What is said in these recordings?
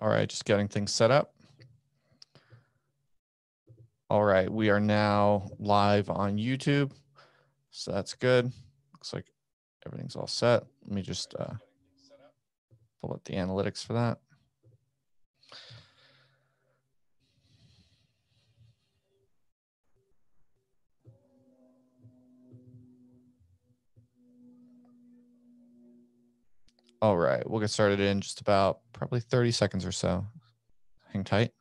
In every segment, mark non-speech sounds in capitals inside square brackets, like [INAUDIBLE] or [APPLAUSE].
All right, just getting things set up. All right, we are now live on YouTube. So that's good. Looks like everything's all set. Let me just uh, pull up the analytics for that. All right, we'll get started in just about probably 30 seconds or so. Hang tight.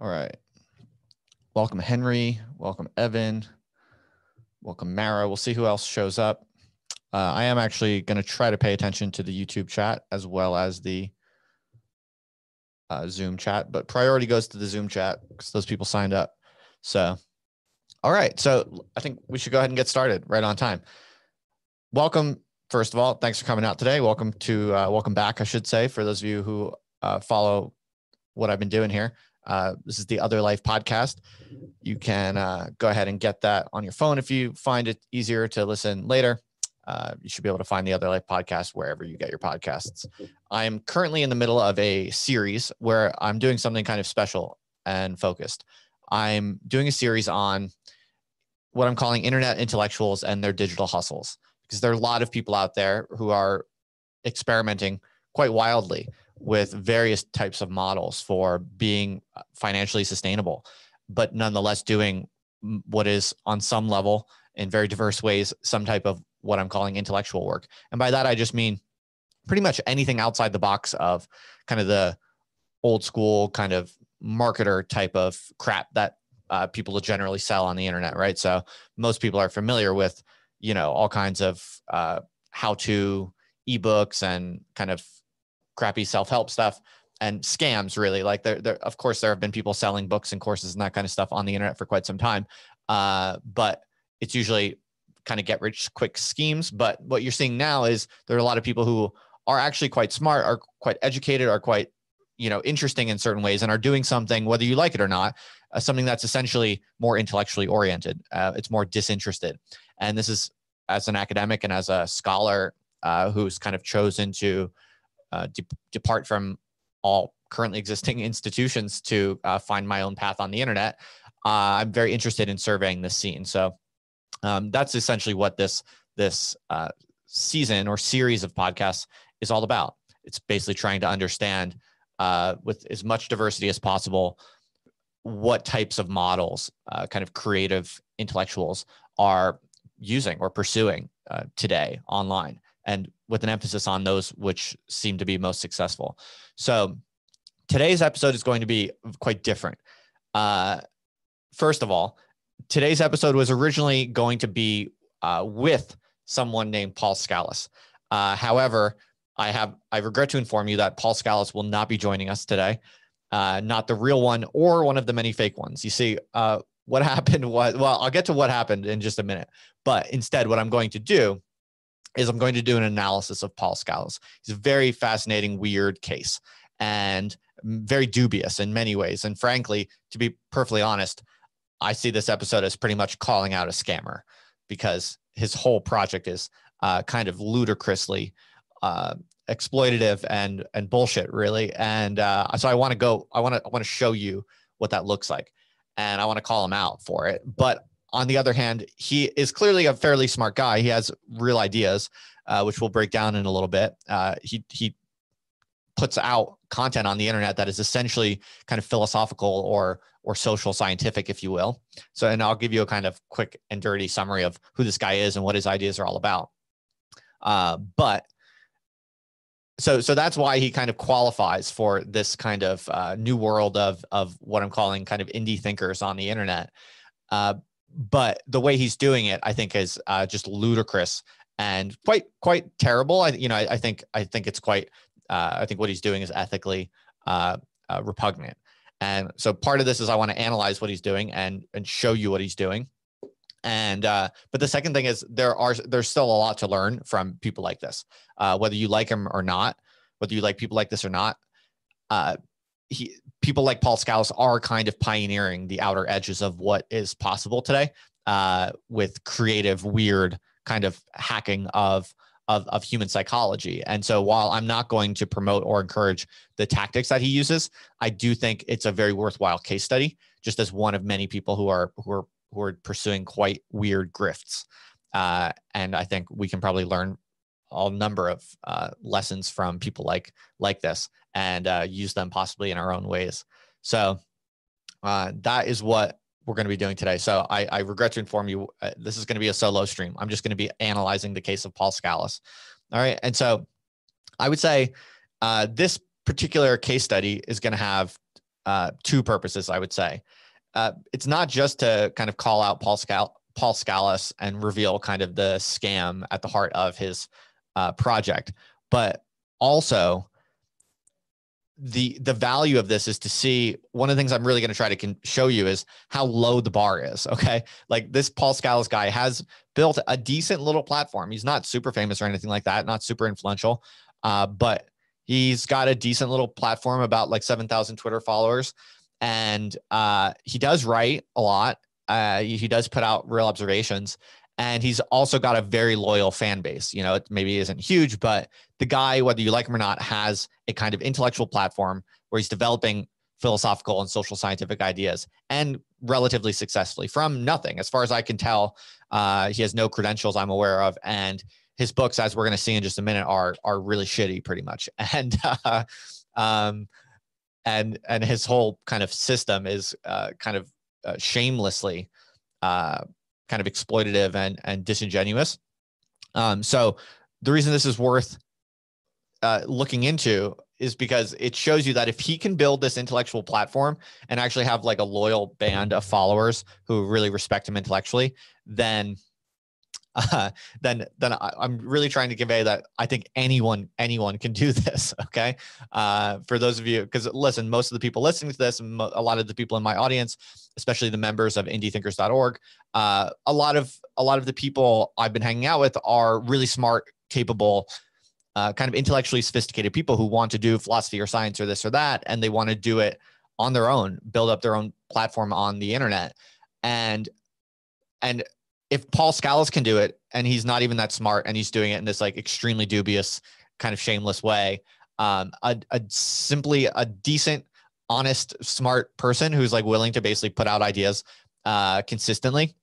All right. Welcome, Henry. Welcome, Evan. Welcome, Mara. We'll see who else shows up. Uh, I am actually going to try to pay attention to the YouTube chat as well as the uh, Zoom chat, but priority goes to the Zoom chat because those people signed up. So, all right. So I think we should go ahead and get started right on time. Welcome, first of all. Thanks for coming out today. Welcome to, uh, welcome back, I should say, for those of you who uh, follow what I've been doing here. Uh, this is the Other Life podcast. You can uh, go ahead and get that on your phone if you find it easier to listen later. Uh, you should be able to find the Other Life podcast wherever you get your podcasts. I'm currently in the middle of a series where I'm doing something kind of special and focused. I'm doing a series on what I'm calling internet intellectuals and their digital hustles, because there are a lot of people out there who are experimenting quite wildly with various types of models for being uh, financially sustainable, but nonetheless doing what is on some level in very diverse ways some type of what I'm calling intellectual work. And by that, I just mean pretty much anything outside the box of kind of the old school kind of marketer type of crap that uh, people generally sell on the internet, right? So most people are familiar with, you know, all kinds of uh, how to ebooks and kind of crappy self-help stuff and scams really like there, there of course there have been people selling books and courses and that kind of stuff on the internet for quite some time uh, but it's usually kind of get rich quick schemes. But what you're seeing now is there are a lot of people who are actually quite smart, are quite educated, are quite you know interesting in certain ways, and are doing something whether you like it or not, uh, something that's essentially more intellectually oriented. Uh, it's more disinterested, and this is as an academic and as a scholar uh, who's kind of chosen to uh, de- depart from all currently existing [LAUGHS] institutions to uh, find my own path on the internet. Uh, I'm very interested in surveying this scene. So um, that's essentially what this this uh, season or series of podcasts is all about. It's basically trying to understand uh, with as much diversity as possible what types of models, uh, kind of creative intellectuals, are using or pursuing uh, today online, and with an emphasis on those which seem to be most successful. So today's episode is going to be quite different. Uh, first of all, today's episode was originally going to be uh, with someone named Paul Skallas. Uh, however, I have I regret to inform you that Paul Skallas will not be joining us today. Uh, not the real one or one of the many fake ones. You see, uh, what [LAUGHS] happened was well, I'll get to what happened in just a minute. But instead, what I'm going to do is I'm going to do an analysis of Paul Skallas. He's a very fascinating, weird case and very dubious in many ways. And frankly, to be perfectly honest, I see this episode as pretty much calling out a scammer because his whole project is uh, kind of ludicrously uh, exploitative and and bullshit, really. And uh, so I want to go. I want to I want to show you what that looks like, and I want to call him out for it. But on the other hand, he is clearly a fairly smart guy. He has real ideas, uh, which we'll break down in a little bit. Uh, he he puts out content on the internet that is essentially kind of philosophical or or social scientific, if you will. So, and I'll give you a kind of quick and dirty summary of who this guy is and what his ideas are all about. Uh, but so, so that's why he kind of qualifies for this kind of uh, new world of of what I'm calling kind of indie thinkers on the internet. Uh, but the way he's doing it, I think, is uh, just ludicrous and quite quite terrible. I, you know, I, I think I think it's quite uh, I think what he's doing is ethically uh, uh, repugnant. And so part of this is I want to analyze what he's doing and and show you what he's doing. And uh, but the second thing is there are there's still a lot to learn from people like this, uh, whether you like him or not, whether you like people like this or not. He people like Paul Skallas are kind of pioneering the outer edges of what is possible today uh, with creative, weird kind of hacking of, of of human psychology. And so, while I'm not going to promote or encourage the tactics that he uses, I do think it's a very worthwhile case study, just as one of many people who are who are who are pursuing quite weird grifts. Uh, and I think we can probably learn a number of uh, lessons from people like like this and uh, use them possibly in our own ways. So uh, that is what we're going to be doing today. So I, I regret to inform you, uh, this is going to be a solo stream. I'm just going to be analyzing the case of Paul Skallas. All right, and so I would say uh, this particular case study is going to have uh, two purposes. I would say it's not just to kind of call out Paul Scal- Paul Skallas and reveal kind of the scam at the heart of his uh, project. But also, the the value of this is to see one of the things I'm really going to try to show you is how low the bar is. Okay, like this Paul Skallas guy has built a decent little platform. He's not super famous or anything like that, not super influential, uh, but he's got a decent little platform about like seven thousand Twitter followers, and uh, he does write a lot. Uh, he does put out real observations, and he's also got a very loyal fan base. You know, it maybe isn't huge, but the guy, whether you like him or not, has a kind of intellectual platform where he's developing philosophical and social scientific ideas and relatively successfully from nothing. As far as I can tell, uh, he has no credentials I'm aware of. And his books, as we're going to see in just a minute, are are really shitty, pretty much. [LAUGHS] And uh, um, and and his whole kind of system is uh, kind of uh, shamelessly uh, kind of exploitative and and disingenuous. Um, so the reason this is worth uh, looking into is because it shows you that if he can build this intellectual platform and actually have like a loyal band of followers who really respect him intellectually, then uh, [LAUGHS] then then I, am really trying to convey that I think anyone anyone can do [LAUGHS] this. Okay, uh, for those of you, because listen, most of the people listening to this, a lot of the people in my audience, especially the members of IndieThinkers.org, uh, a lot of a lot of the people I've been hanging out with are really smart, capable. Uh, kind of intellectually sophisticated people who want to do philosophy or science or this or that, and they want to do it on their own, build up their own platform on the internet, and and if Paul Skallas can do it and he's not even that smart and he's doing it in this like extremely dubious kind of shameless way, um, a, a simply a decent, honest, smart person who's like willing to basically put out ideas uh, consistently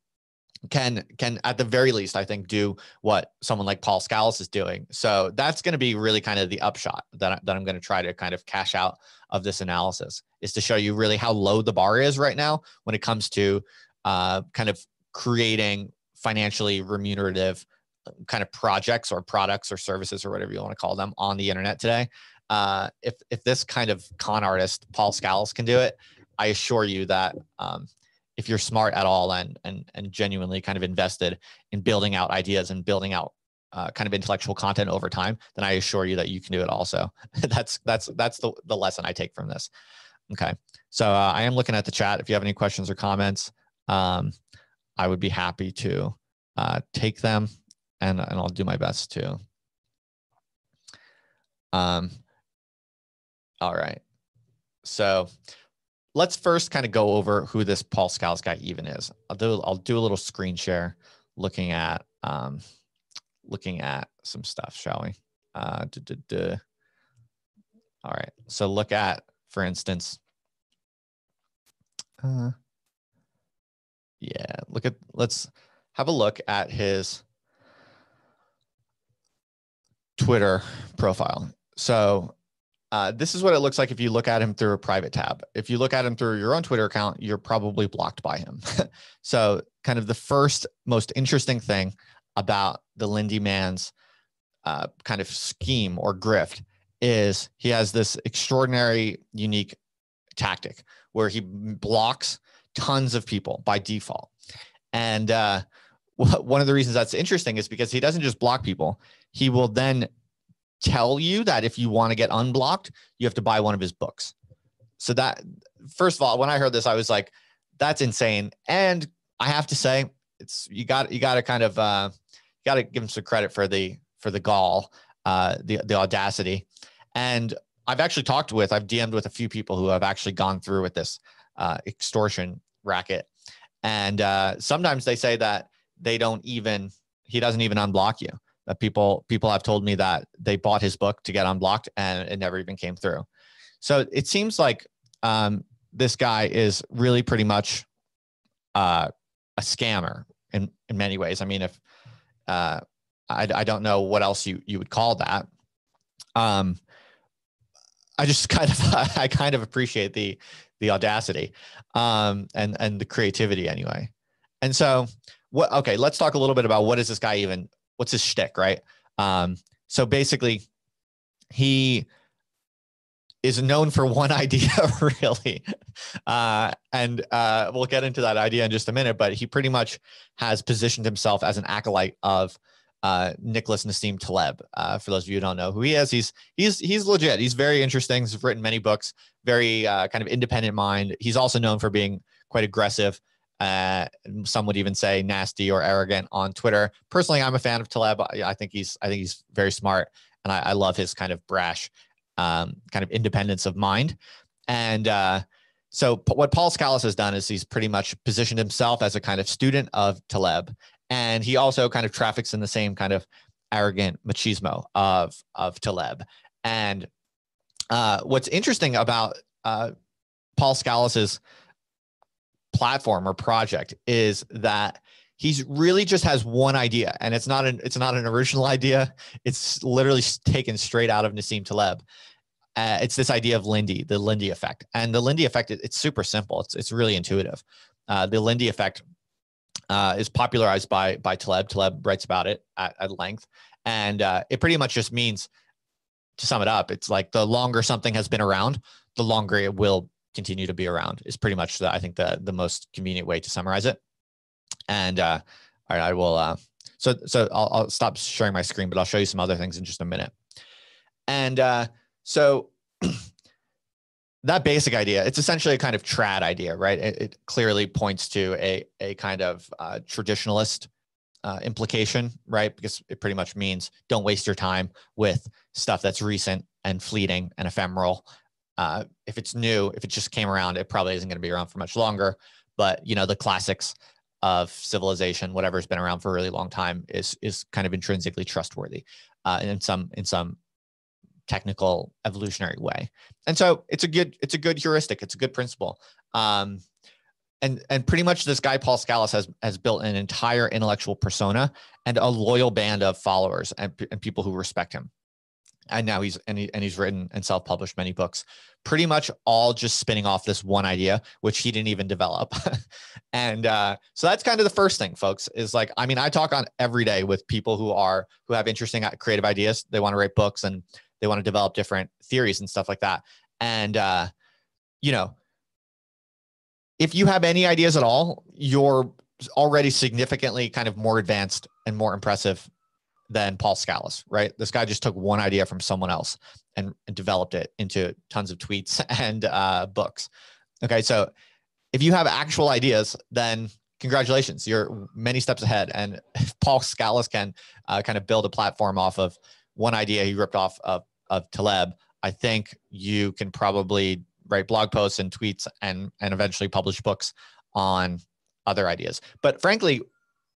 can can at the very least I think do what someone like Paul Skallas is doing. So that's going to be really kind of the upshot that that I'm going to try to kind of cash out of this analysis is to show you really how low the bar is right now when it comes to uh, kind of creating financially remunerative uh, kind of projects or products or services or whatever you want to call them on the internet today. Uh, if if this kind of con artist Paul Skallas can do it, I assure you that um, if you're smart at all and and and genuinely kind of invested in building out ideas and building out uh, kind of intellectual content over time, then I assure you that you can do it also. [LAUGHS] that's that's that's the the lesson I take from this. Okay, so uh, I am looking at the chat. If you have any questions or comments, um, I would be happy to uh, take them and, and I'll do my best to. Um, all right. So let's first kind of go over who this Paul Skallas guy even is. I'll do I'll do a little screen share looking at um, looking at some stuff, shall we? Uh, duh, duh, duh. All right. So look at, for instance, uh, yeah, look at let's have a look at his Twitter profile. So uh, this is what it looks like if you look at him through a private tab. If you look at him through your own Twitter account, you're probably blocked by him. [LAUGHS] so, kind of the first most interesting thing about the Lindy Man's uh, kind of scheme or grift is he has this extraordinary, unique tactic where he blocks tons of people by default. And uh, [LAUGHS] one of the reasons that's interesting is because he doesn't just block people, he will then tell you that if you want to get unblocked, you have to buy one of his books. so that first of all, when I heard this, I was like, that's insane. And I have to say, it's you got you got to kind of uh, got to give him some credit for the for the gall, uh, the the audacity. And I've actually talked with, I've DM'd with a few people who have actually gone through with this uh, extortion racket, and uh, sometimes they say that they don't even he doesn't even unblock you. That people people have told me that they bought his book to get unblocked and it never even came through. So it seems like um, this guy is really pretty much uh, a scammer in in many ways. I mean, if uh, I I don't know what else you you would call that. Um, I just [LAUGHS] kind of I kind of appreciate the the audacity um, and and the creativity anyway. And so what? Okay, let's talk a little bit about what is this guy even? What's his shtick, right? Um, so basically, he is known for one [LAUGHS] idea, really. Uh, and uh, we'll get into that idea in just a minute, but he pretty much has positioned himself as an acolyte of uh, Nicholas Nassim Taleb. Uh, for those of you who don't know who he is, he's he's he's legit. He's very interesting. He's written many books. Very uh, kind of independent mind. He's also known for being quite aggressive. Uh, some would even say nasty or arrogant on Twitter. Personally, I'm a fan of Taleb. I think he's I think he's very smart, and I, I love his kind of brash um, kind of independence of mind. And uh, so, what Paul Skallas has done is he's pretty much positioned himself as a kind of student of Taleb, and he also kind of traffics in the same kind of arrogant machismo of of Taleb. And uh, what's interesting about uh, Paul Skallas's platform or project is that he's really just has one idea and it's not an it's not an original [LAUGHS] idea. It's literally taken straight out of Nassim Taleb. Uh, it's this idea of Lindy the Lindy effect. And the Lindy effect it's super simple. It's it's really intuitive. Uh, the Lindy effect uh, is popularized by by Taleb Taleb writes about it at, at length and uh, it pretty much just means to sum it up it's like the longer something has been around the longer it will continue to be around is pretty much the, I think the the most convenient way to summarize it and uh, all right, I will. Uh, so so I'll, I'll stop sharing my screen, but I'll show you some other things in just a minute. And uh, so [CLEARS THROAT] that basic idea, it's essentially a kind of trad idea, right? It, it clearly points to a a kind of uh, traditionalist uh, implication, right? Because it pretty much means don't waste your time with stuff that's recent and fleeting and ephemeral. Uh, if it's new, if it just came around, it probably isn't going to be around for much longer. But you know, the classics of civilization, whatever's been around for a really long time, is is kind of intrinsically trustworthy, uh, in some in some technical evolutionary way. And so it's a good it's a good heuristic. It's a good principle. Um, and and pretty much this guy Paul Skallas has has built an entire intellectual persona and a loyal band of followers and, and people who respect him and now he's and, he, and he's written and self-published many books pretty much all just spinning off this one idea which he didn't even develop [LAUGHS] and uh, so that's kind of the first thing folks is like i mean i talk on every day with people who are who have interesting uh, creative ideas they want to write books and they want to develop different theories and stuff like that and uh, you know if you have any ideas at all you're already significantly kind of more advanced and more impressive than Paul Skallas, right? This guy just took one idea from someone else and, and developed it into tons of tweets [LAUGHS] and uh, books. Okay, so if you have actual ideas, then congratulations, you're many steps ahead. And if Paul Skallas can uh, kind of build a platform off of one idea he ripped off of, of Taleb, I think you can probably write blog posts and tweets and and eventually publish books on other ideas. But frankly,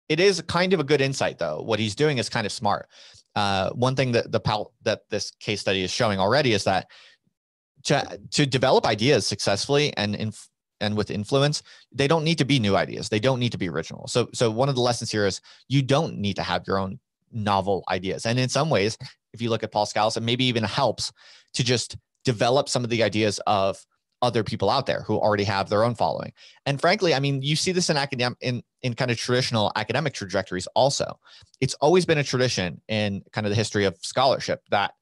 it is kind of a good insight though. What he's doing is kind of smart. Uh, one thing that the pal- that this case study is showing already is that to to develop ideas successfully and in, and with influence, they don't need to be new ideas. They don't need to be original. So so one of the lessons here is you don't need to have your own novel ideas. And in some ways, if you look at Paul Skallas, it maybe even helps to just develop some of the ideas of other people out there who already have their own following. And frankly, I mean, you see this in academic in in kind of traditional academic trajectories also. It's always been a tradition in kind of the history of scholarship that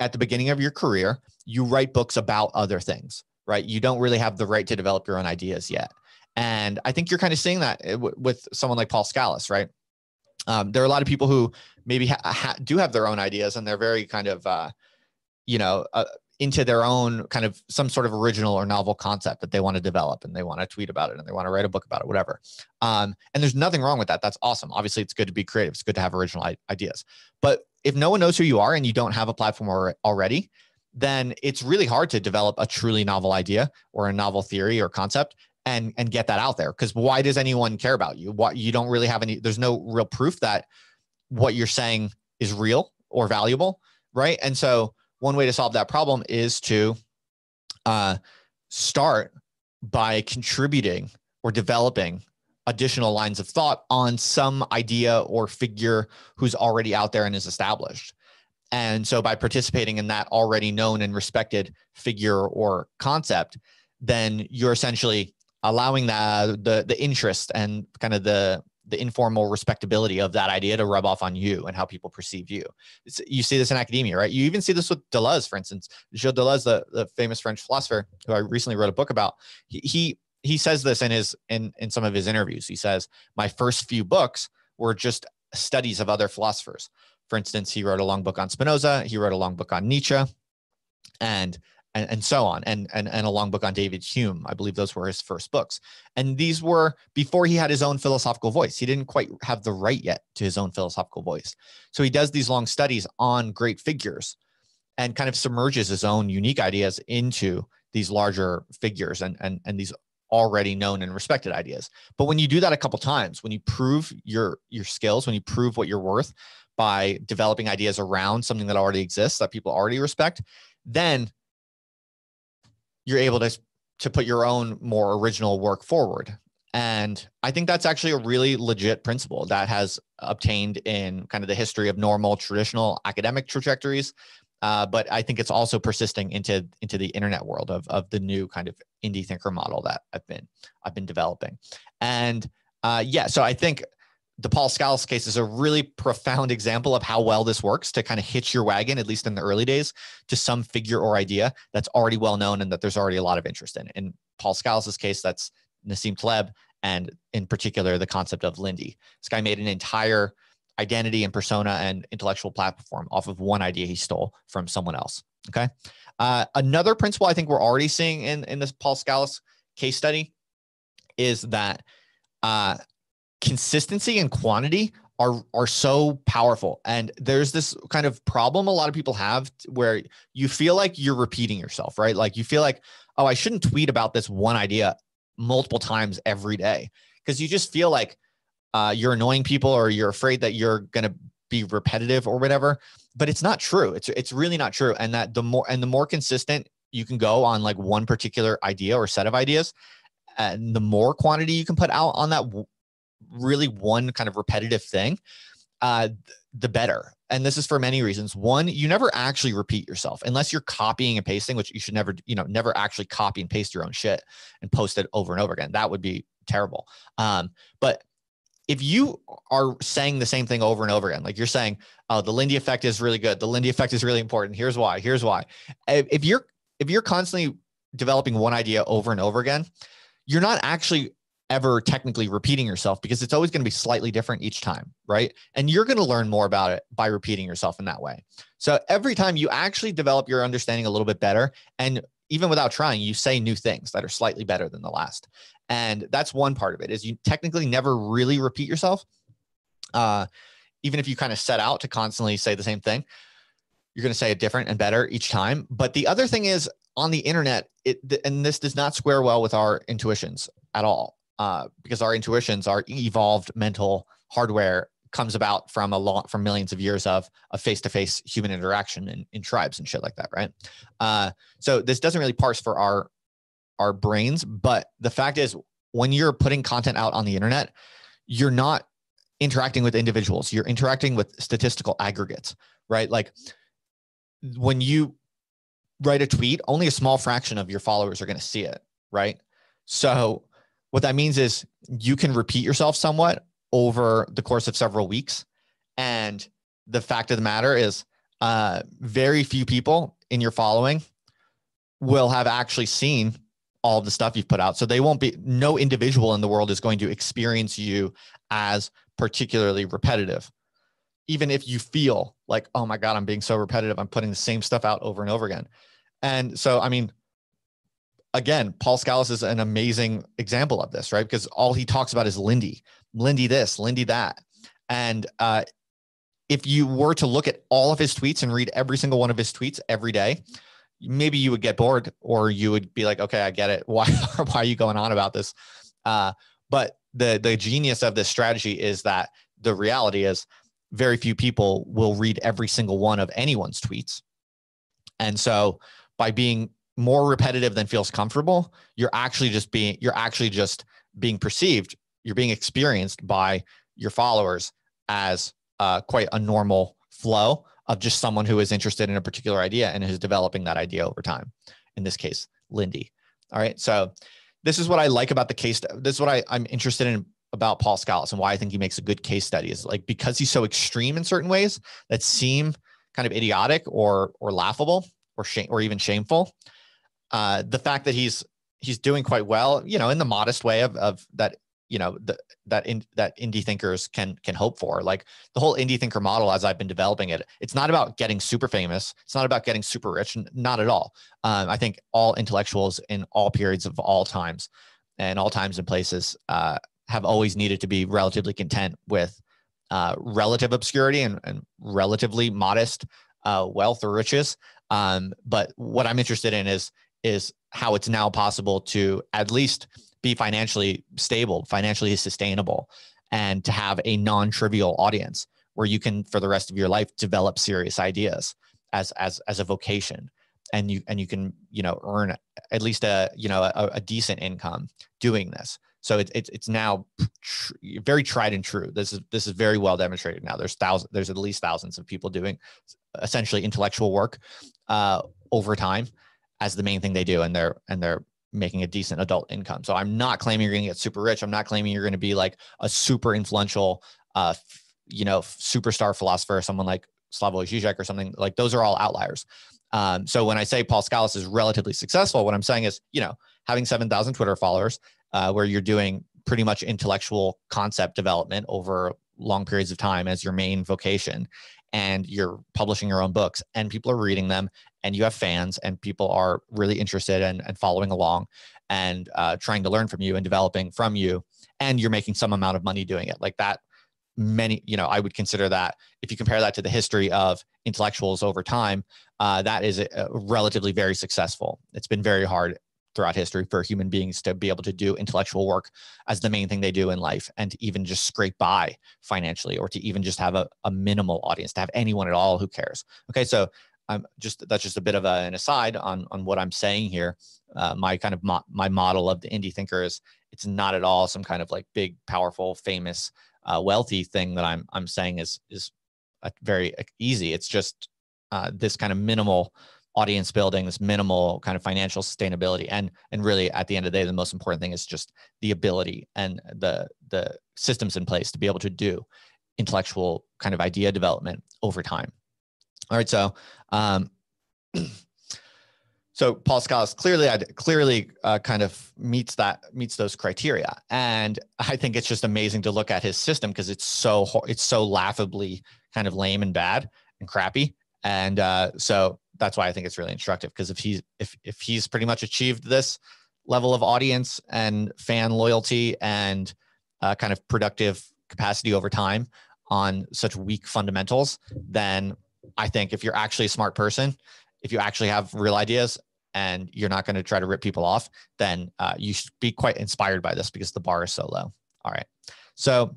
at the beginning of your career, you write books about other things, right? You don't really have the right to develop your own ideas yet. And I think you're kind of seeing that eh, with someone like Paul Skallas, right? Um, there are a lot of people who maybe ha- ha- do have their own ideas and they're very kind of, uh, you know, uh, into their own kind of some sort of original or novel concept that they want to develop and they want to tweet about it and they want to write a book about it, whatever. Um, and there's nothing wrong with that. That's awesome. Obviously, it's good to be creative. It's good to have original ideas. But if no one knows who you are and you don't have a platform already, then it's really hard to develop a truly novel idea or a novel theory or concept and and get that out there because why does anyone care about you what you don't really have any there's no real proof that what you're saying is real or valuable right and so one way to solve that problem is to uh, start by contributing or developing additional lines of thought on some idea or figure who's already out there and is established. And so by participating in that already known and respected figure or concept, then you're essentially allowing the the, the interest and kind of the the informal respectability of that idea to rub off on you and how people perceive you. It's, you see this in academia, right? You even see this with Deleuze, for instance. Gilles Deleuze, the, the famous French philosopher who I recently wrote a book about, he, he he says this in his in in some of his interviews. He says, "My first few books were just studies of other philosophers. For instance, he wrote a long book on Spinoza. He wrote a long book on Nietzsche, and and, and so on, and, and, and a long book on David Hume. I believe those were his first books. And these were before he had his own philosophical voice. He didn't quite have the right yet to his own philosophical voice. So he does these long studies on great figures and kind of submerges his own unique ideas into these larger figures and, and, and these already known and respected ideas. But when you do that a couple times, when you prove your your skills, when you prove what you're worth by developing ideas around something that already exists that people already respect, then you're able to to put your own more original work forward. And i think that's actually a really legit principle that has obtained in kind of the history of normal traditional academic trajectories. Uh, but i think it's also persisting into into the internet world of, of the new kind of indie thinker model that i've been i've been developing. And uh, yeah so i think the Paul Skallas case is a really profound example of how well this works to kind of hitch your wagon, at least in the early days, to some figure or idea that's already well known and that there's already a lot of interest in. In Paul Skallas's case, that's Nassim Taleb, and in particular, the concept of Lindy. This guy made an entire identity and persona and intellectual platform off of one idea he stole from someone else. Okay. Uh, another principle I think we're already seeing in, in this Paul Skallas case study is that uh, consistency and quantity are are so powerful. And there's this kind of problem a lot of people have where you feel like you're repeating yourself right? Like you feel like oh i shouldn't tweet about this one idea multiple times every day. Because you just feel like uh, you're annoying people or you're afraid that you're going to be repetitive or whatever. But it's not true. It's it's really not true. And that the more and the more consistent you can go on like one particular idea or set of ideas and the more quantity you can put out on that really one kind of repetitive thing, uh, the better. And this is for many reasons. One, you never actually repeat yourself unless you're copying and pasting, which you should never, you know, never actually copy and paste your own shit and post it over and over again. That would be terrible. Um, but if you are saying the same thing over and over again, like you're saying, oh, the Lindy effect is really good. The Lindy effect is really important. Here's why. Here's why. If you're if you're constantly developing one idea over and over again, you're not actually ever technically repeating yourself because it's always going to be slightly different each time, right? And you're going to learn more about it by repeating yourself in that way. So every time you actually develop your understanding a little bit better, and even without trying, you say new things that are slightly better than the last. And that's one part of it is you technically never really repeat yourself. Uh, even if you kind of set out to constantly say the same thing, you're going to say it different and better each time. But the other thing is on the internet, it and this does not square well with our intuitions at all uh, because our intuitions, our evolved mental hardware comes about from a lot from millions of years of of face-to-face human interaction in, in tribes and shit like that right? Uh, so this doesn't really parse for our our brains but the fact is when you're putting content out on the internet you're not interacting with individuals. You're interacting with statistical aggregates right? Like when you write a tweet only a small fraction of your followers are going to see it right? So what that means is you can repeat yourself somewhat over the course of several weeks. And the fact of the matter is, uh, very few people in your following will have actually seen all the stuff you've put out. So they won't be, no individual in the world is going to experience you as particularly repetitive. Even if you feel like, oh my God, I'm being so repetitive, I'm putting the same stuff out over and over again. And so, I mean, again, Paul Skallas is an amazing example of this, right? Because all he talks about is Lindy, Lindy this, Lindy that. And uh, if you were to look at all of his tweets and read every single one of his tweets every day, maybe you would get bored or you would be like, okay, I get it. Why, [LAUGHS] why are you going on about this? Uh, but the the genius of this strategy is that the reality is very few people will read every single one of anyone's tweets. And so by being more repetitive than feels comfortable, you're actually just being you're actually just being perceived, you're being experienced by your followers as uh, quite a normal flow of just someone who is interested in a particular idea and is developing that idea over time. In this case, Lindy. All right. So this is what I like about the case. This is what I, I'm interested in about Paul Skallas and why I think he makes a good case study is like because he's so extreme in certain ways that seem kind of idiotic or or laughable or shame or even shameful. Uh, the fact that he's he's doing quite well, you know, in the modest way of of that you know the, that in that indie thinkers can can hope for. Like the whole indie thinker model as i've been developing it it's not about getting super famous. It's not about getting super rich. Not at all. Um, i think all intellectuals in all periods of all times and all times and places uh, have always needed to be relatively content with uh, relative obscurity and, and relatively modest uh, wealth or riches. Um, but what i'm interested in is is how it's now possible to at least be financially stable, financially sustainable, and to have a non-trivial audience where you can, for the rest of your life, develop serious ideas as as as a vocation, and you and you can you know earn at least a you know a, a decent income doing this. So it's it's it's now tr- very tried and true. This is this is very well demonstrated now. There's thousands. There's at least thousands of people doing essentially intellectual work uh, over time as the main thing they do, and they're and they're making a decent adult income. So I'm not claiming you're going to get super rich. I'm not claiming you're going to be like a super influential, uh, you know, superstar philosopher, or someone like Slavoj Žižek or something like those are all outliers. Um, so when I say Paul Skallas is relatively successful, what I'm saying is, you know, having 7,000 Twitter followers, uh, where you're doing pretty much intellectual concept development over long periods of time as your main vocation, and you're publishing your own books, and people are reading them, and you have fans and people are really interested and, and following along and uh, trying to learn from you and developing from you and you're making some amount of money doing it. Like that many you know i would consider that if you compare that to the history of intellectuals over time uh, that is a, a relatively very successful. It's been very hard throughout history for human beings to be able to do intellectual work as the main thing they do in life and to even just scrape by financially or to even just have a, a minimal audience to have anyone at all who cares okay so I'm just that's just a bit of a, an aside on on what I'm saying here. Uh, my kind of mo- my model of the indie thinker is it's not at all some kind of like big, powerful, famous, uh, wealthy thing that I'm I'm saying is is very easy. It's just uh, this kind of minimal audience building, this minimal kind of financial sustainability, and and really at the end of the day, the most important thing is just the ability and the the systems in place to be able to do intellectual kind of idea development over time. All right, so um, [CLEARS THROAT] so Paul Skallas clearly clearly uh, kind of meets that meets those criteria, and I think it's just amazing to look at his system because it's so it's so laughably kind of lame and bad and crappy, and uh, so that's why I think it's really instructive because if he's if if he's pretty much achieved this level of audience and fan loyalty and uh, kind of productive capacity over time on such weak fundamentals, then I think if you're actually a smart person, if you actually have real ideas and you're not going to try to rip people off, then uh, you should be quite inspired by this because the bar is so low. All right. So,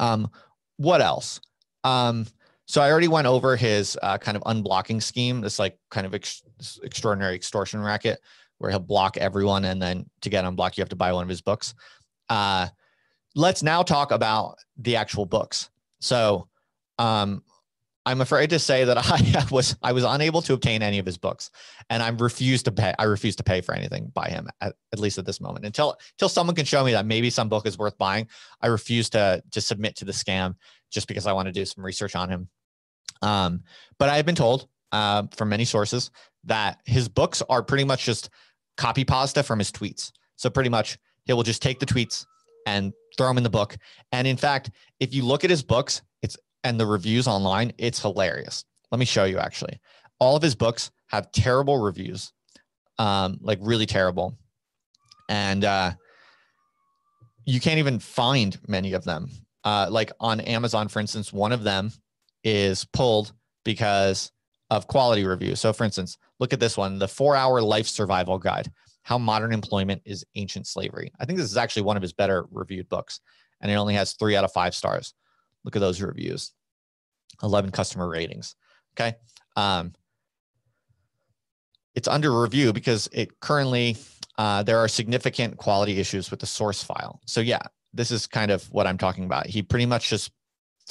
um, what else? Um, so I already went over his uh, kind of unblocking scheme, this like kind of ex- extraordinary extortion racket where he'll block everyone and then to get unblocked, you have to buy one of his books. Uh, let's now talk about the actual books. So um, I'm afraid to say that [LAUGHS] I was I was unable to obtain any of his books, and I'm refused to pay. I refuse to pay for anything by him at, at least at this moment until until someone can show me that maybe some book is worth buying. I refuse to to submit to the scam just because I want to do some research on him. Um, but I have been told uh, from many sources that his books are pretty much just copy pasta from his tweets. So pretty much he will just take the tweets and throw them in the book. And in fact, if you look at his books, it's and the reviews online, it's hilarious. Let me show you actually. All of his books have terrible reviews, um, like really terrible, and uh, you can't even find many of them. Uh, like on Amazon, for instance, one of them is pulled because of quality review. So, for instance, look at this one the four hour life survival guide How Modern Employment is Ancient Slavery. I think this is actually one of his better reviewed books, and it only has three out of five stars. Look at those reviews 11 customer ratings. Okay. Um, it's under review because it currently uh, there are significant quality issues with the source file. So yeah, this is kind of what I'm talking about. He pretty much just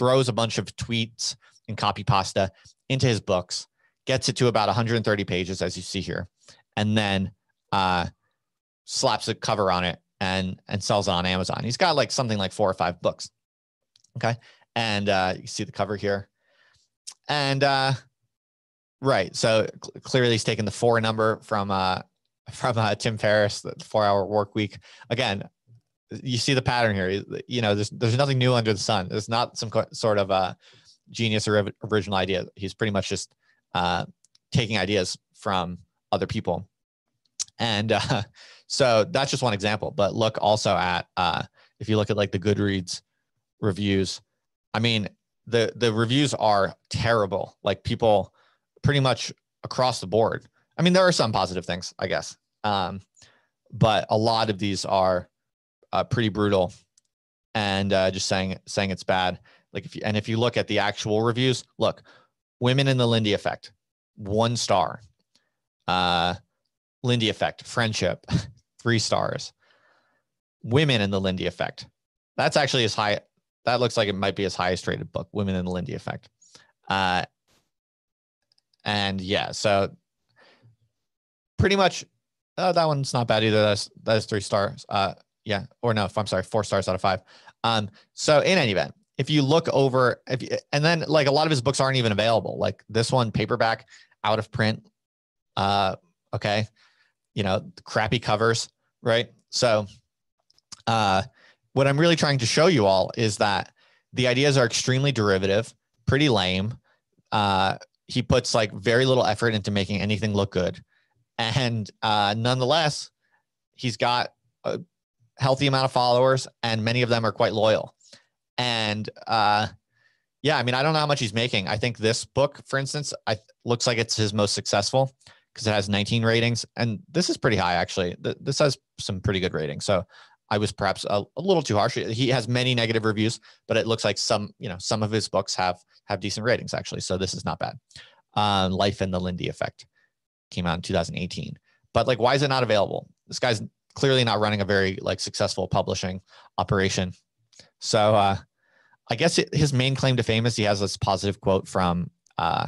throws a bunch of tweets and copy pasta into his books, gets it to about 130 pages, as you see here, and then uh, slaps a cover on it and and sells it on Amazon. He's got like something like four or five books. Okay, and uh, you see the cover here, and uh, right. So cl- clearly, he's taken the four number from uh, from uh, Tim Ferriss, the Four Hour Work Week. Again, you see the pattern here. You know, there's there's nothing new under the sun. There's not some sort of a genius or original idea. He's pretty much just uh, taking ideas from other people. And uh, [LAUGHS] so that's just one example. But look also at uh, if you look at like the Goodreads reviews. I mean, the the reviews are terrible. Like people pretty much across the board. I mean, there are some positive things, I guess, um, but a lot of these are uh, pretty brutal and uh, just saying saying it's bad. Like if you and if you look at the actual reviews, look, women in the Lindy effect, one star. Uh, Lindy effect, friendship, [LAUGHS] three stars. Women in the Lindy effect. That's actually as high. That looks like it might be his highest rated book, Women in the Lindy Effect. Uh, and yeah, so pretty much uh, that one's not bad either. That's that's three stars. Uh, yeah, or no, I'm sorry, four stars out of five. Um, so in any event, if you look over, if you, and then like a lot of his books aren't even available. Like this one, paperback, out of print. Uh, okay, you know, crappy covers, right? So, uh, what I'm really trying to show you all is that the ideas are extremely derivative, pretty lame. Uh, he puts like very little effort into making anything look good, and uh, nonetheless, he's got a healthy amount of followers, and many of them are quite loyal. And uh, yeah, I mean, I don't know how much he's making. I think this book, for instance, I looks like it's his most successful because it has 19 ratings, and this is pretty high actually. This has some pretty good ratings. So I was perhaps a, a, little too harsh. He has many negative reviews, but it looks like some, you know, some of his books have have decent ratings actually. So this is not bad. Um, Life and the Lindy Effect came out in 2018. But like, why is it not available? This guy's clearly not running a very like successful publishing operation. So uh, I guess it, his main claim to fame is he has this positive quote from uh,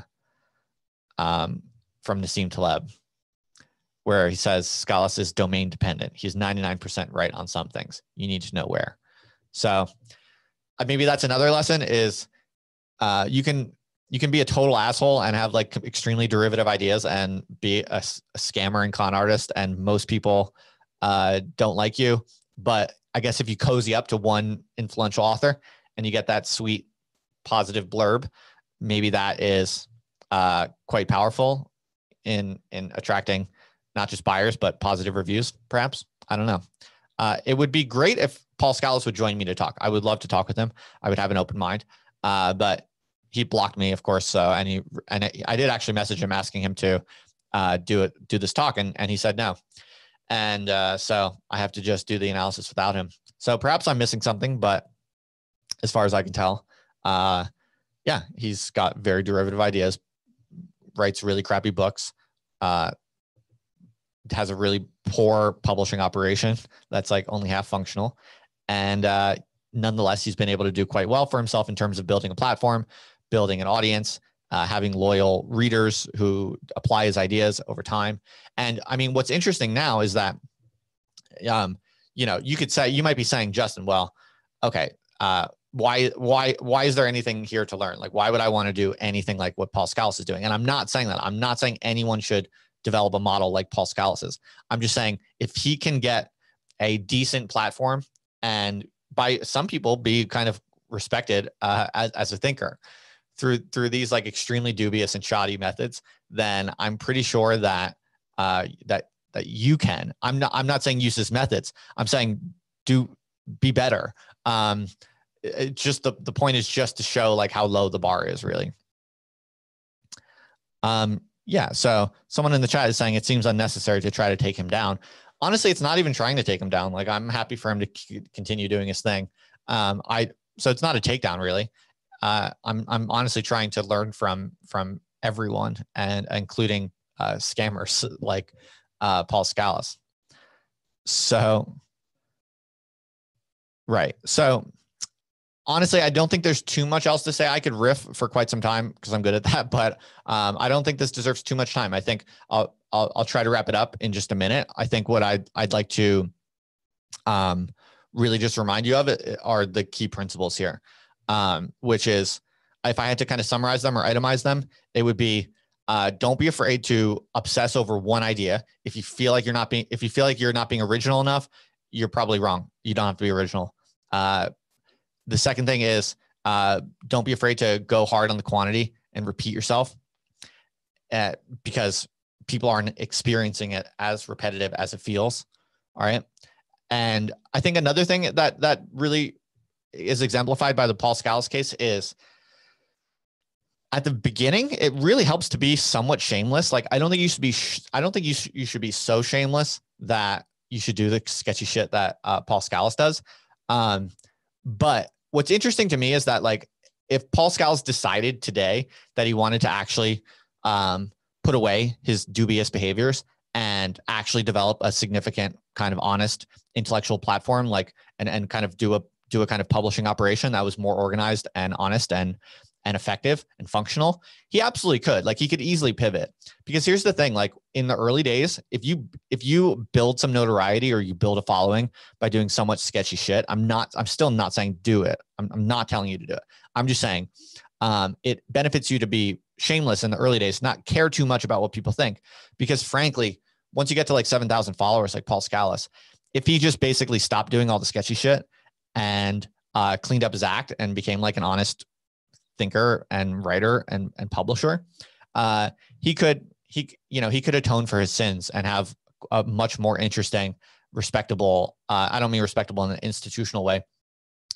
um, from Nassim Taleb, where he says Skallas is domain dependent. He's 99% right on some things. You need to know where. So uh, maybe that's another lesson is uh, you can you can be a total asshole and have like extremely derivative ideas and be a, a scammer and con artist and most people uh, don't like you but i guess if you cozy up to one influential author and you get that sweet positive blurb maybe that is uh, quite powerful in in attracting not just buyers but positive reviews perhaps i don't know uh, it would be great if paul Skallas would join me to talk i would love to talk with him i would have an open mind uh, but he blocked me, of course. So, and he and I did actually message him asking him to uh, do it, do this talk, and and he said no. And uh, so I have to just do the analysis without him. So perhaps I'm missing something, but as far as I can tell, uh, yeah, he's got very derivative ideas, writes really crappy books, uh, has a really poor publishing operation [LAUGHS] that's like only half functional, and uh, nonetheless, he's been able to do quite well for himself in terms of building a platform, building an audience, uh, having loyal readers who apply his ideas over time. And I mean, what's interesting now is that, um, you know, you could say you might be saying, Justin, well, okay, uh, why why why is there anything here to learn? Like, why would I want to do anything like what Paul Skallas is doing? And I'm not saying that. I'm not saying anyone should develop a model like Paul Skallas's. I'm just saying if he can get a decent platform and by some people be kind of respected uh, as, as a thinker through through these like extremely dubious and shoddy methods, then I'm pretty sure that uh, that that you can. I'm not I'm not saying use these methods. I'm saying do be better. Um, it just the the point is just to show like how low the bar is really. Um, yeah. So someone in the chat is saying it seems unnecessary to try to take him down. Honestly, it's not even trying to take him down. Like I'm happy for him to c- continue doing his thing. Um, I so it's not a takedown really. Uh, I'm I'm honestly trying to learn from from everyone and including uh, scammers [LAUGHS] like uh, Paul Skallas. So, right. So, honestly, I don't think there's too much else to say. I could riff for quite some time because I'm good at [LAUGHS] that, but um, I don't think this deserves too much time. I think I'll, I'll I'll try to wrap it up in just a minute. I think what I'd I'd like to um, really just remind you of it are the key principles here, um, which is if I had to kind of summarize them or itemize them, it would be uh, don't be afraid to obsess over one idea. If you feel like you're not being, if you feel like you're not being original enough, you're probably wrong. You don't have to be original. Uh, the second thing is uh, don't be afraid to go hard on the quantity and repeat yourself, at, because people aren't experiencing it as repetitive as it feels. All right, and I think another thing that that really is exemplified by the Paul Skallas case is at the beginning, it really helps to be somewhat shameless. Like I don't think you should be. Sh- I don't think you sh- you should be so shameless that you should do the sketchy shit that uh, Paul Skallas does. Um, but what's interesting to me is that like if Paul Skallas decided today that he wanted to actually um, put away his dubious behaviors and actually develop a significant kind of honest intellectual platform, like and and kind of do a do a kind of publishing operation that was more organized and honest and and effective and functional, he absolutely could. Like he could easily pivot. Because here's the thing, like in the early days, if you if you build some notoriety or you build a following by doing so much sketchy shit, I'm not I'm still not saying do it. I'm, I'm not telling you to do it. I'm just saying um, it benefits you to be shameless in the early days, not care too much about what people think. Because frankly, once you get to like 7,000 followers, like Paul Skallas, if he just basically stopped doing all the sketchy shit and uh, cleaned up his act and became like an honest thinker and writer and, and publisher, uh, he could he you know he could atone for his sins and have a much more interesting, respectable. Uh, I don't mean respectable in an institutional way.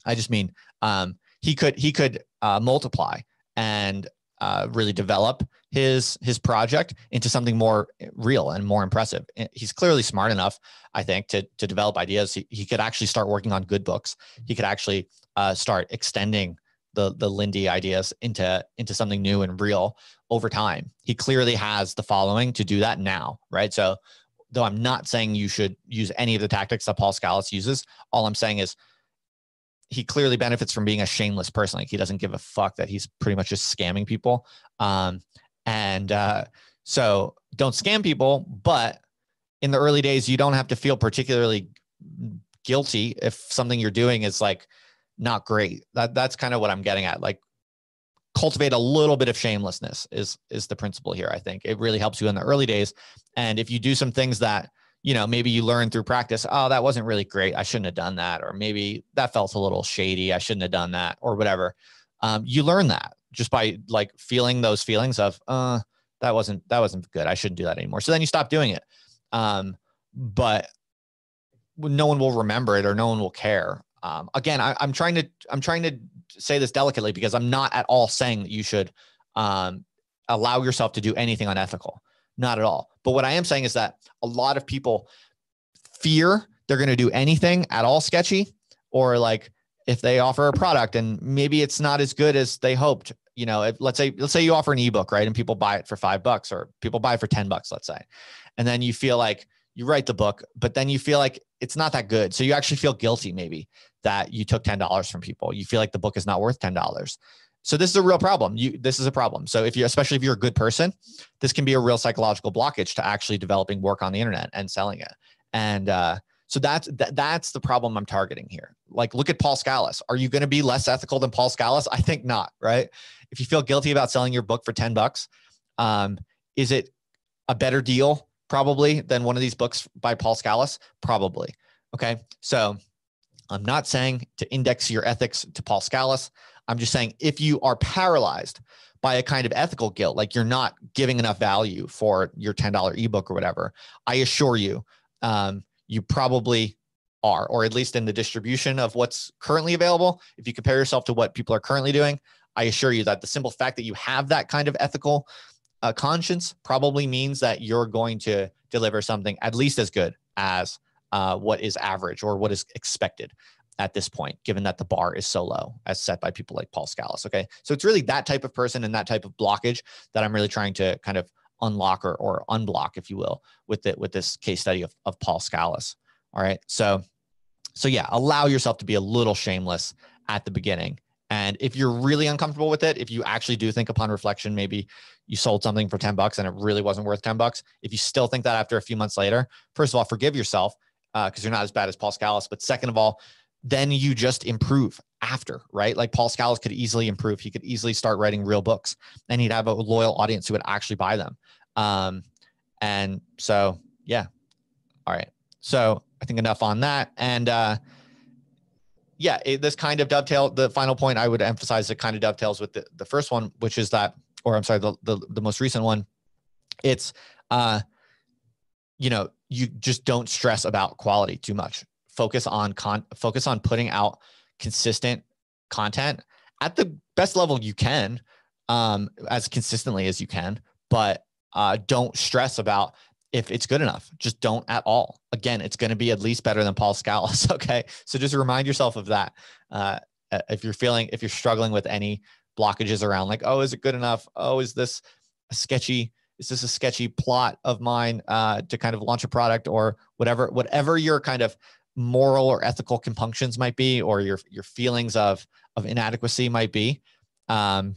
I just mean um, he could he could uh, multiply and uh, really develop his his project into something more real and more impressive. He's clearly smart enough, I think, to to develop ideas. He, he could actually start working on good books. He could actually uh, start extending the the Lindy ideas into into something new and real over time. He clearly has the following to do that now, right? So though I'm not saying you should use any of the tactics that Paul Skallas uses, all I'm saying is he clearly benefits from being a shameless person. Like he doesn't give a fuck that he's pretty much just scamming people. Um, and uh, so don't scam people, but in the early days, you don't have to feel particularly guilty if something you're doing is like not great. That that's kind of what I'm getting at. Like cultivate a little bit of shamelessness is is the principle here. I think it really helps you in the early days. And if you do some things that you know maybe you learn through practice, oh that wasn't really great. I shouldn't have done that, or maybe that felt a little shady. I shouldn't have done that, or whatever. Um, you learn that just by like feeling those feelings of uh that wasn't that wasn't good. I shouldn't do that anymore. So then you stop doing it. Um, but no one will remember it or no one will care um, again, I, am trying to I'm trying to say this delicately because I'm not at all saying that you should um, allow yourself to do anything unethical. Not at all. But what I am saying is that a lot of people fear they're going to do anything at all sketchy, or like if they offer a product and maybe it's not as good as they hoped. You know, if, let's say let's say you offer an ebook, right, and people buy it for five bucks, or people buy it for ten bucks, let's say, and then you feel like you write the book, but then you feel like it's not that good. So you actually feel guilty maybe that you took $10 from people. You feel like the book is not worth $10. So this is a real problem. You this is a problem. So if you especially if you're a good person, this can be a real psychological blockage to actually developing work on the internet and selling it. And uh, so that's that, that's the problem I'm targeting here. Like look at Paul Skallas. Are you going to be less ethical than Paul Skallas? I think not, right? If you feel guilty about selling your book for 10 bucks, um, is it a better deal probably than one of these books by Paul Skallas? Probably. Okay. So I'm not saying to index your ethics to Paul Skallas. I'm just saying if you are paralyzed by a kind of ethical guilt, like you're not giving enough value for your $10 ebook or whatever, I assure you, um, you probably are, or at least in the distribution of what's currently available. If you compare yourself to what people are currently doing, I assure you that the simple fact that you have that kind of ethical uh, conscience probably means that you're going to deliver something at least as good as uh, what is average or what is expected at this point, given that the bar is so low as set by people like Paul Skallas. Okay. So it's really that type of person and that type of blockage that I'm really trying to kind of unlock or, or unblock, if you will, with it with this case study of, of Paul Skallas. All right. So so yeah, allow yourself to be a little shameless at the beginning. And if you're really uncomfortable with it, if you actually do think upon reflection, maybe you sold something for 10 bucks and it really wasn't worth 10 bucks. If you still think that after a few months later, first of all, forgive yourself because uh, you're not as bad as Paul Skallas. But second of all, then you just improve after, right? Like Paul Skallas could easily improve. He could easily start writing real books and he'd have a loyal audience who would actually buy them. Um, and so, yeah. All right. So I think enough on that. And uh, yeah, it, this kind of dovetail. The final point I would emphasize it kind of dovetails with the, the first one, which is that, or I'm sorry, the, the, the most recent one. It's, uh, you know, you just don't stress about quality too much. Focus on con, focus on putting out consistent content at the best level you can, um, as consistently as you can. But uh, don't stress about if it's good enough. Just don't at all. Again, it's going to be at least better than Paul Skallas. [LAUGHS] Okay. So just remind yourself of that. Uh, if you're feeling, if you're struggling with any blockages around like, oh, is it good enough? Oh, is this a sketchy? Is this a sketchy plot of mine uh, to kind of launch a product or whatever, whatever your kind of moral or ethical compunctions might be, or your, your feelings of, of inadequacy might be. Um,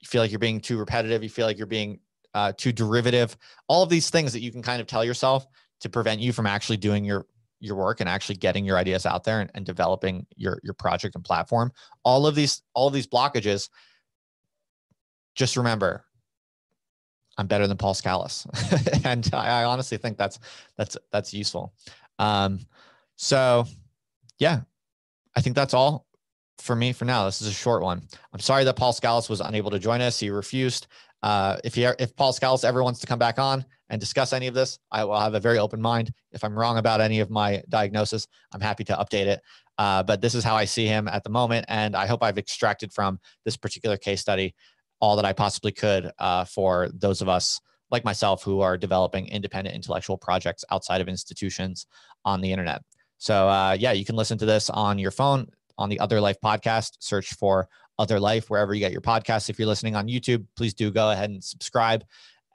you feel like you're being too repetitive. You feel like you're being uh, to derivative, all of these things that you can kind of tell yourself to prevent you from actually doing your your work and actually getting your ideas out there and, and developing your your project and platform. All of these all of these blockages. Just remember, I'm better than Paul Skallas, [LAUGHS] and I, I, honestly think that's that's that's useful. Um, so, yeah, I think that's all for me for now. This is a short one. I'm sorry that Paul Skallas was unable to join us. He refused. Uh, if he, if Paul Skallas ever wants to come back on and discuss any of this, I will have a very open mind. If I'm wrong about any of my diagnosis, I'm happy to update it. Uh, but this is how I see him at the moment, and I hope I've extracted from this particular case study all that I possibly could uh, for those of us like myself who are developing independent intellectual projects outside of institutions on the internet. So uh, yeah, you can listen to this on your phone on the Other Life podcast. Search for Other Life wherever you get your podcasts. If you're listening on YouTube, please do go ahead and subscribe.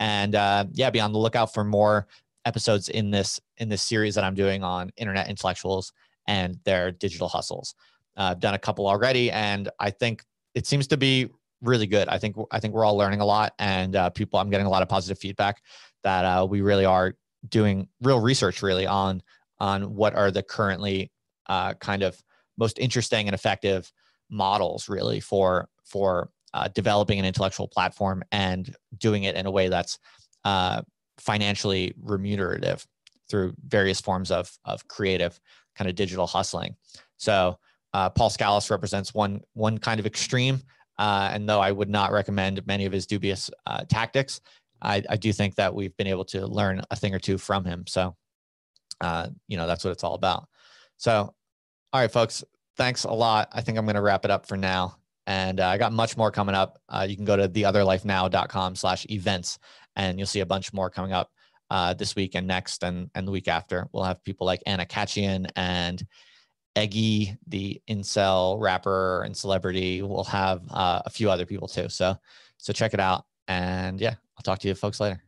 And uh, yeah, be on the lookout for more episodes in this in this series that I'm doing on internet intellectuals and their digital hustles. Uh, I've done a couple already, and I think it seems to be really good. I think I think we're all learning a lot, and uh, people. I'm getting a lot of positive feedback that uh, we really are doing real research, really on on what are the currently uh, kind of most interesting and effective models really for for uh, developing an intellectual platform and doing it in a way that's uh, financially remunerative through various forms of of creative kind of digital hustling. So uh, Paul Skallas represents one one kind of extreme, uh, and though I would not recommend many of his dubious uh, tactics, I, I, do think that we've been able to learn a thing or two from him. So uh, you know that's what it's all about. So all right, folks. Thanks a lot. I think I'm going to wrap it up for now. And uh, I got much more coming up. Uh, you can go to theotherlifenow.com slash events and you'll see a bunch more coming up uh, this week and next and, and the week after. We'll have people like Anna Khachiyan and Eggy, the incel rapper and celebrity. We'll have uh, a few other people too. So, so check it out. And yeah, I'll talk to you folks later.